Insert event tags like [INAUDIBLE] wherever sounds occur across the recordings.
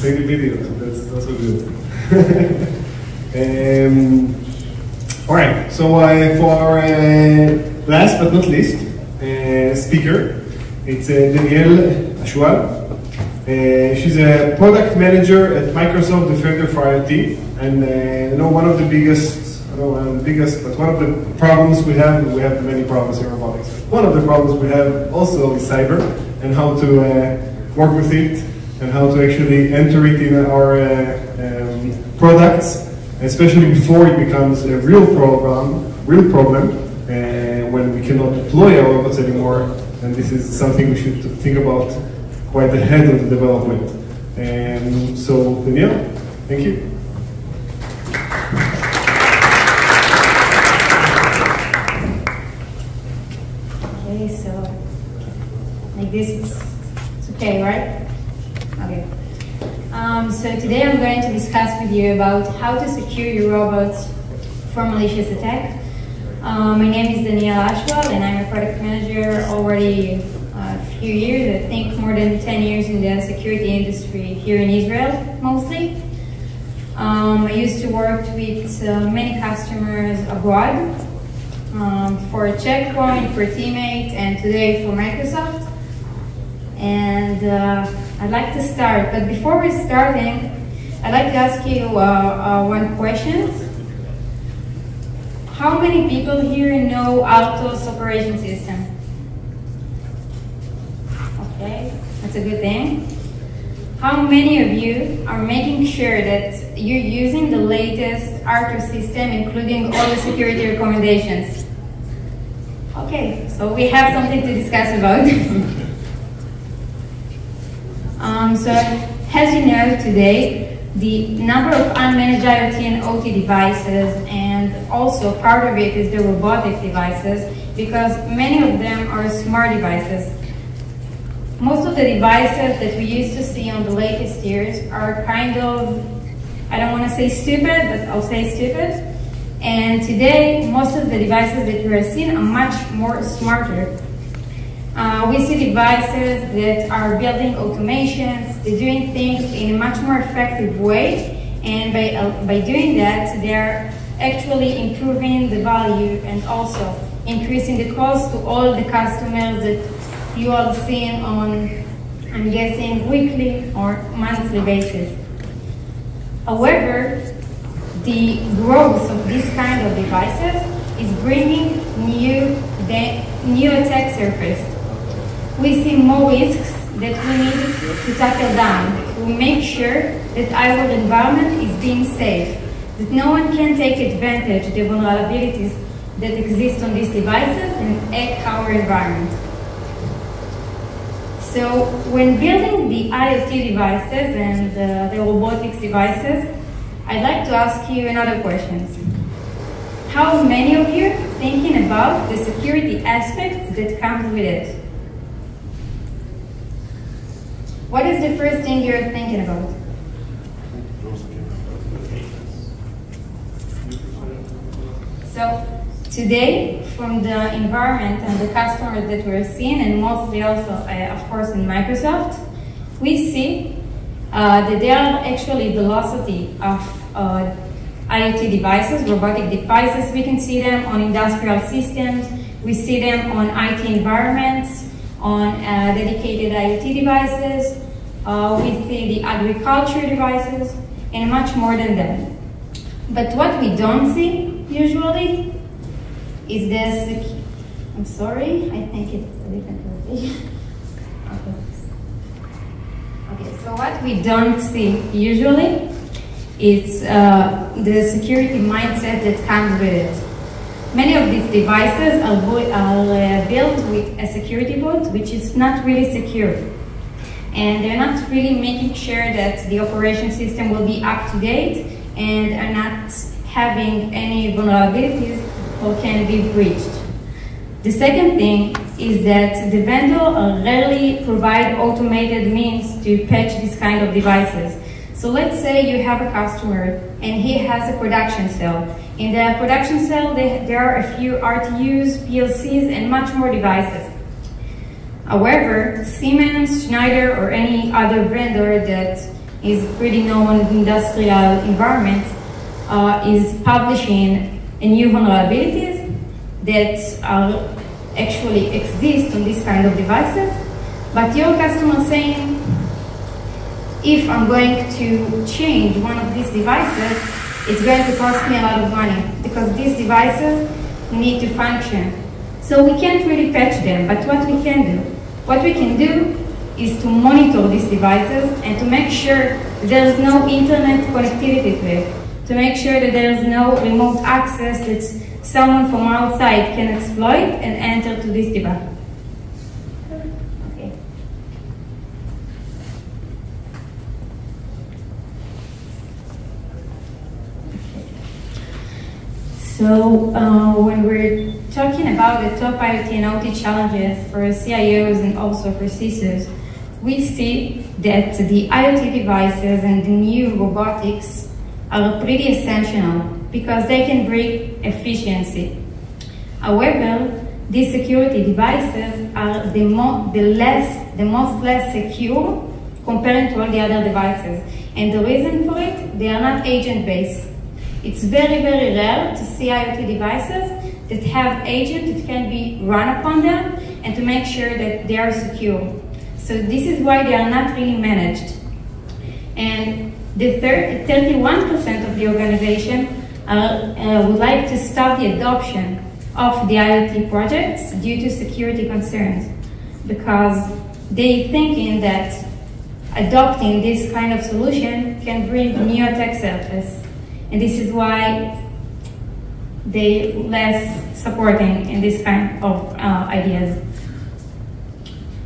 the video, that's also good. all right, so uh, for uh, last but not least, uh, speaker, it's uh, Danielle Ashual. Uh, she's a product manager at Microsoft Defender for IoT, and uh, you know one of the biggest, I don't know the biggest, but one of the problems we have, we have many problems in robotics. One of the problems we have also is cyber, and how to work with it, and how to actually enter it in our uh, um, products, especially before it becomes a real problem, real problem, uh, when we cannot deploy our robots anymore. And this is something we should think about quite ahead of the development. And so, Daniel, thank you. Okay, so like this, it's, it's okay, right? Okay. Um, so today I'm going to discuss with you about how to secure your robots from malicious attack. Uh, my name is Danielle Ashual and I'm a product manager already a few years, I think more than 10 years in the security industry here in Israel mostly. Um, I used to work with uh, many customers abroad um, for Checkpoint, for Team8, and today for Microsoft. And uh, I'd like to start, but before we're starting, I'd like to ask you uh, uh, one question. How many people here know RTOS operation system? Okay, that's a good thing. How many of you are making sure that you're using the latest RTOS system, including all the security recommendations? Okay, so we have something to discuss about. [LAUGHS] um, so, as you know today, the number of unmanaged IoT and OT devices, and also part of it is the robotic devices, because many of them are smart devices. Most of the devices that we used to see on the latest years are kind of, I don't want to say stupid, but I'll say stupid. And today, most of the devices that we are seeing are much more smarter. Uh, we see devices that are building automations, they're doing things in a much more effective way, and by, uh, by doing that, they're actually improving the value and also increasing the cost to all the customers that you are seeing on, I'm guessing, weekly or monthly basis. However, the growth of this kind of devices is bringing new, new attack surface. We see more risks that we need to tackle down to make sure that our environment is being safe, that no one can take advantage of the vulnerabilities that exist on these devices and hack our environment. So when building the IoT devices and uh, the robotics devices, I'd like to ask you another question. How many of you thinking about the security aspects that comes with it? What is the first thing you're thinking about? So today, from the environment and the customers that we're seeing, and mostly also, uh, of course, in Microsoft, we see uh, that there are actually velocity of uh, IoT devices, robotic devices. We can see them on industrial systems. We see them on IT environments, on uh, dedicated IoT devices. Uh, we see the agriculture devices, and much more than that. But what we don't see usually is this. I'm sorry, I think it's a different version. [LAUGHS] okay. Okay, so what we don't see usually is uh, the security mindset that comes with it. Many of these devices are, uh, built with a security boot, which is not really secure. And they're not really making sure that the operation system will be up to date and are not having any vulnerabilities or can be breached. The second thing is that the vendor rarely provide automated means to patch this kind of devices. So let's say you have a customer and he has a production cell. In the production cell, there are a few RTUs, PLCs, and much more devices. However, Siemens, Schneider, or any other vendor that is pretty known in industrial environment, uh, is publishing a new vulnerabilities that are actually exist on these kind of devices. But your customer saying, if I'm going to change one of these devices, it's going to cost me a lot of money because these devices need to function. So we can't really patch them, but what we can do, what we can do is to monitor these devices and to make sure there's no internet connectivity to it, to make sure that there's no remote access that someone from outside can exploit and enter to this device. Okay. So uh, when we're talking about the top IoT and OT challenges for CIOs and also for CISOs, we see that the IoT devices and the new robotics are pretty essential because they can bring efficiency. However, these security devices are the, mo the, less, the most less secure compared to all the other devices. And the reason for it, they are not agent-based. It's very, very rare to see IoT devices that have agents that can be run upon them and to make sure that they are secure. So this is why they are not really managed. And the 31% of the organization uh, uh, would like to stop the adoption of the IoT projects due to security concerns because they thinking that adopting this kind of solution can bring new attack surface. And this is why they less supporting in this kind of uh, ideas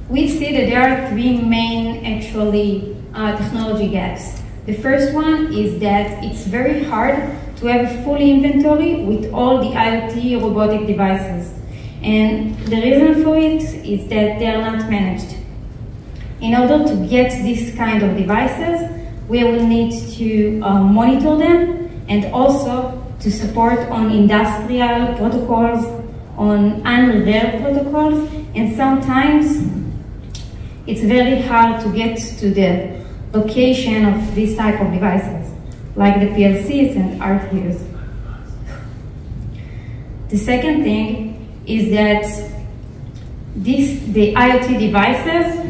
we see that there are three main actually uh, technology gaps. The first one is that it's very hard to have a full inventory with all the IoT robotic devices. And the reason for it is that they are not managed. In order to get this kind of devices, we will need to uh, monitor them and also to support on industrial protocols, on unrare protocols, and sometimes it's very hard to get to the location of this type of devices, like the PLCs and RTUs. The second thing is that this, the IoT devices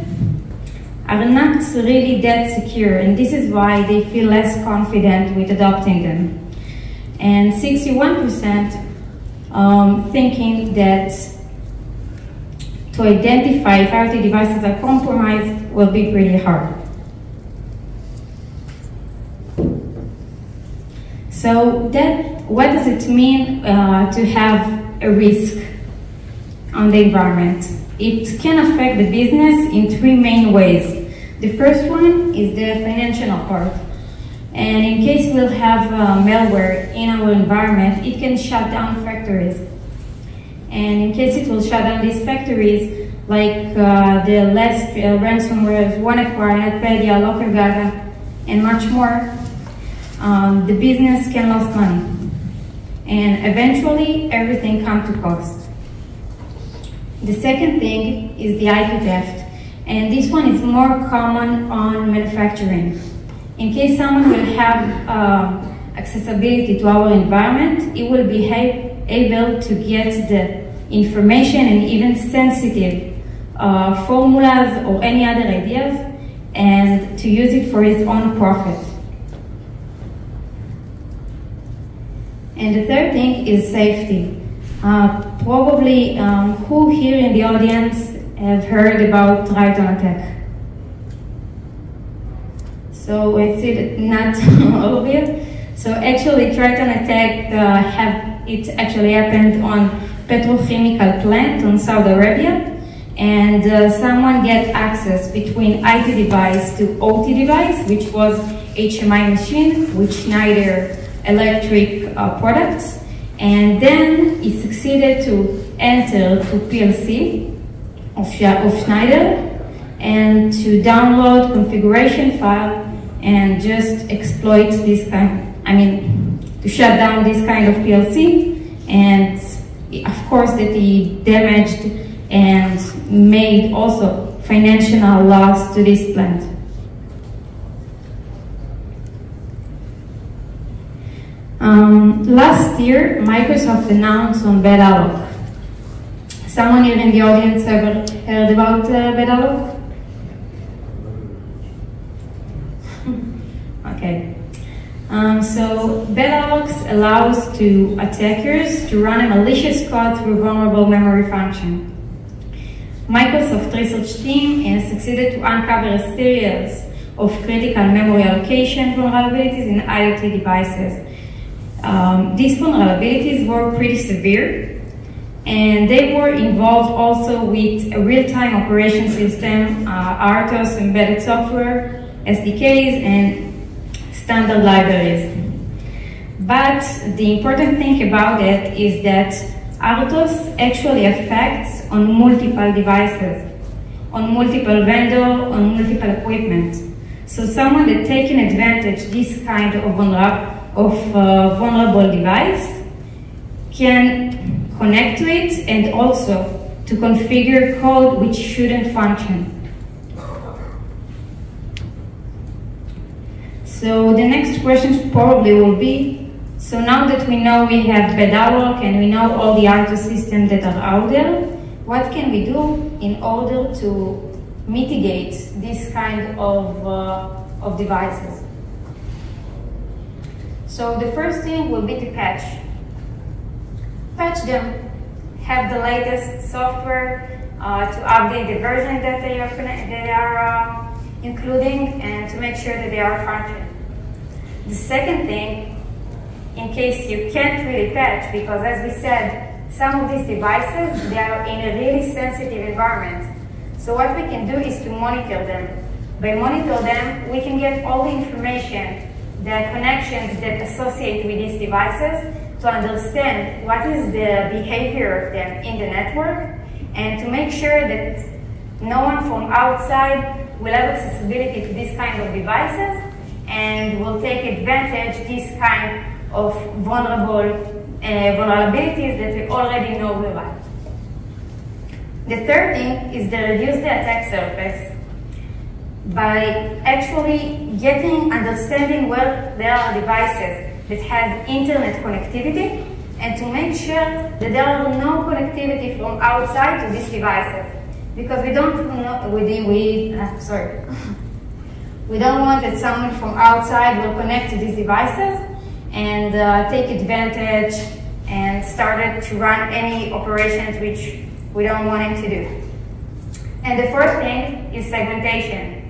are not really that secure, and this is why they feel less confident with adopting them. And 61% um, thinking that to identify if IoT devices are compromised will be pretty hard. So that, what does it mean uh, to have a risk on the environment? It can affect the business in three main ways. The first one is the financial part. And in case we'll have uh, malware in our environment, it can shut down factories and in case it will shut down these factories, like uh, the last uh, ransomware, WannaCry, NotPetya, LocalData, and much more, um, the business can lose money. And eventually, everything comes to cost. The second thing is the IP theft. And this one is more common on manufacturing. In case someone will have uh, accessibility to our environment, it will be able to get the information and even sensitive uh, formulas or any other ideas and to use it for his own profit. And the third thing is safety. Uh, probably um, who here in the audience have heard about Triton attack? So I not all of you. So actually Triton attack uh, have, it actually happened on petrochemical plant on Saudi Arabia and uh, someone get access between IT device to OT device, which was HMI machine which Schneider Electric uh, products. And then he succeeded to enter to PLC of, of Schneider and to download configuration file and just exploit this kind, I mean, to shut down this kind of PLC. And of course that he damaged and made also financial loss to this plant. Um, last year, Microsoft announced on BadAlloc Someone here in the audience ever heard about uh, BadAlloc? [LAUGHS] okay. Um, so BadAlloc allows to attackers to run a malicious code through vulnerable memory function. Microsoft research team has succeeded to uncover a series of critical memory allocation vulnerabilities in IoT devices. Um, these vulnerabilities were pretty severe and they were involved also with a real-time operation system, uh, RTOS embedded software, SDKs, and standard libraries. But the important thing about it is that RTOS actually affects on multiple devices, on multiple vendor, on multiple equipment. So someone that taking advantage this kind of, vulner of uh, vulnerable device can connect to it and also to configure code which shouldn't function. So the next question probably will be, so now that we know we have BadAlloc and we know all the RTOS systems that are out there, what can we do in order to mitigate this kind of, uh, of devices? So the first thing will be to patch. Patch them. Have the latest software uh, to update the version that they are, they are uh, including and to make sure that they are functioning. The second thing, in case you can't really patch, because as we said, some of these devices, they are in a really sensitive environment. So what we can do is to monitor them. By monitor them, we can get all the information, the connections that associate with these devices to understand what is the behavior of them in the network and to make sure that no one from outside will have accessibility to these kind of devices and will take advantage this kind of vulnerable uh, vulnerabilities that we already know about. The third thing is to reduce the attack surface by actually getting understanding where there are devices that has internet connectivity and to make sure that there are no connectivity from outside to these devices because we don't we, we uh, sorry, [LAUGHS] we don't want that someone from outside will connect to these devices and uh, take advantage and started to run any operations which we don't want him to do. And the fourth thing is segmentation.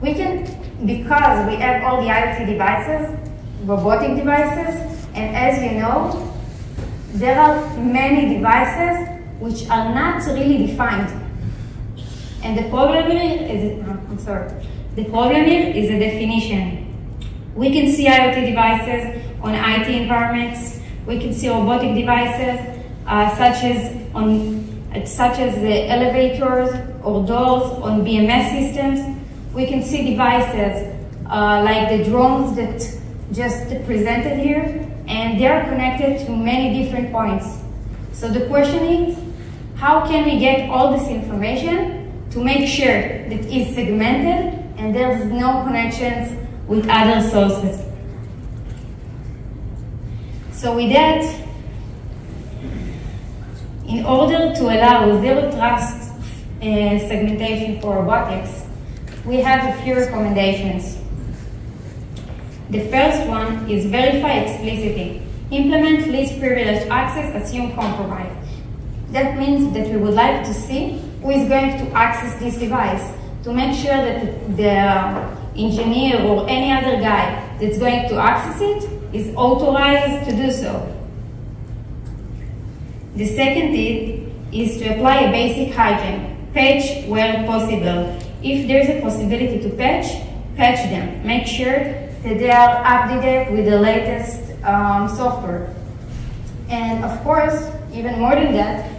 We can, because we have all the IoT devices, robotic devices, and as you know, there are many devices which are not really defined. And the problem here is, I'm sorry, the problem here is the definition. We can see IoT devices on IT environments. We can see robotic devices uh, such as on such as the elevators or doors on BMS systems. We can see devices uh, like the drones that just presented here, and they are connected to many different points. So the question is, how can we get all this information to make sure that it's segmented and there's no connections with other sources? So with that, in order to allow zero trust uh, segmentation for robotics, we have a few recommendations. The first one is verify explicitly. Implement least privileged access, assume compromise. That means that we would like to see who is going to access this device to make sure that the engineer or any other guy that's going to access it is authorized to do so. The second thing is to apply a basic hygiene, patch where possible. If there's a possibility to patch, patch them. Make sure that they are updated with the latest um, software. And of course, even more than that,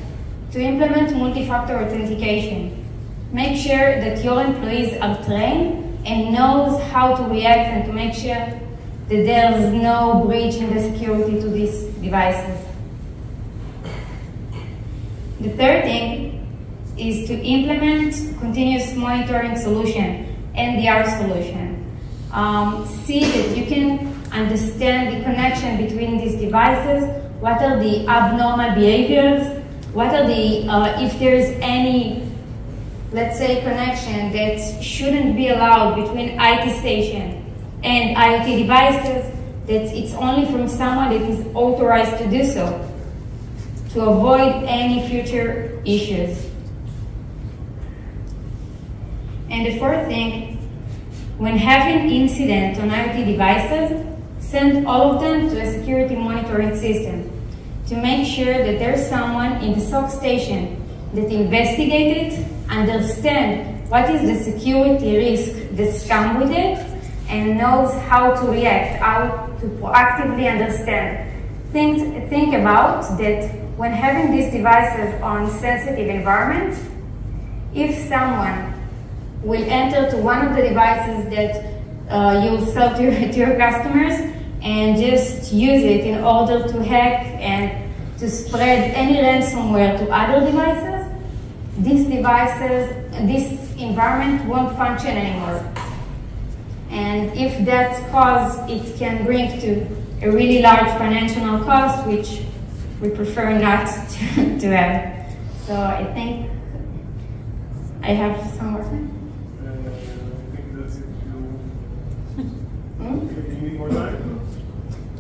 to implement multi-factor authentication. Make sure that your employees are trained and knows how to react and to make sure that there's no breach in the security to these devices. The third thing is to implement continuous monitoring solution, NDR solution. Um, see that you can understand the connection between these devices, what are the abnormal behaviors, what are the, uh, if there's any, let's say, connection that shouldn't be allowed between IT station and IoT devices, that it's only from someone that is authorized to do so to avoid any future issues. And the fourth thing, when having incident on IoT devices, send all of them to a security monitoring system to make sure that there's someone in the SOC station that investigated, understand what is the security risk that's come with it, and knows how to react, how to proactively understand. Think, think about that when having these devices on sensitive environments, if someone will enter to one of the devices that uh, you'll sell to, [LAUGHS] to your customers and just use it in order to hack and to spread any ransomware to other devices, these devices, this environment won't function anymore. And if that cause, it can bring to a really large financial cost, which we prefer not [LAUGHS] to, to have. So I think I have some more time.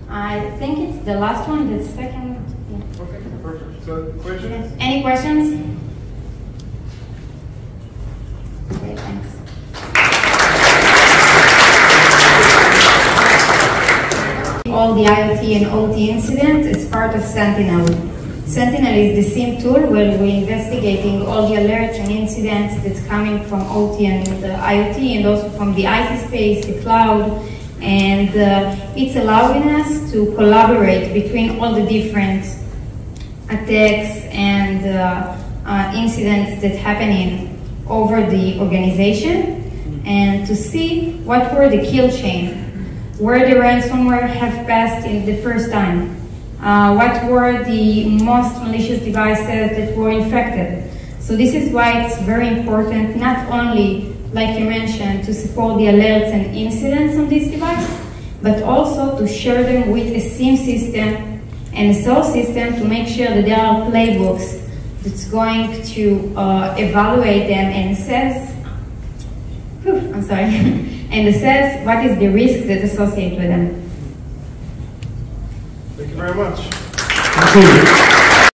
I think it's the last one, the second. Yeah. Okay, perfect. So, questions? Any questions? Okay, thanks. All the IoT and OT incidents is part of Sentinel. Sentinel is the same tool where we're investigating all the alerts and incidents that's coming from OT and the IoT and also from the IT space, the cloud, and uh, it's allowing us to collaborate between all the different attacks and uh, uh, incidents that happening over the organization and to see what were the kill chain, where the ransomware have passed in the first time, uh, what were the most malicious devices that were infected. So this is why it's very important not only like you mentioned, to support the alerts and incidents on this device, but also to share them with a SIEM system and a SOAR system to make sure that there are playbooks that's going to uh, evaluate them and says, whew, I'm sorry, [LAUGHS] and assess what is the risk that associate with them. Thank you very much. Thank you.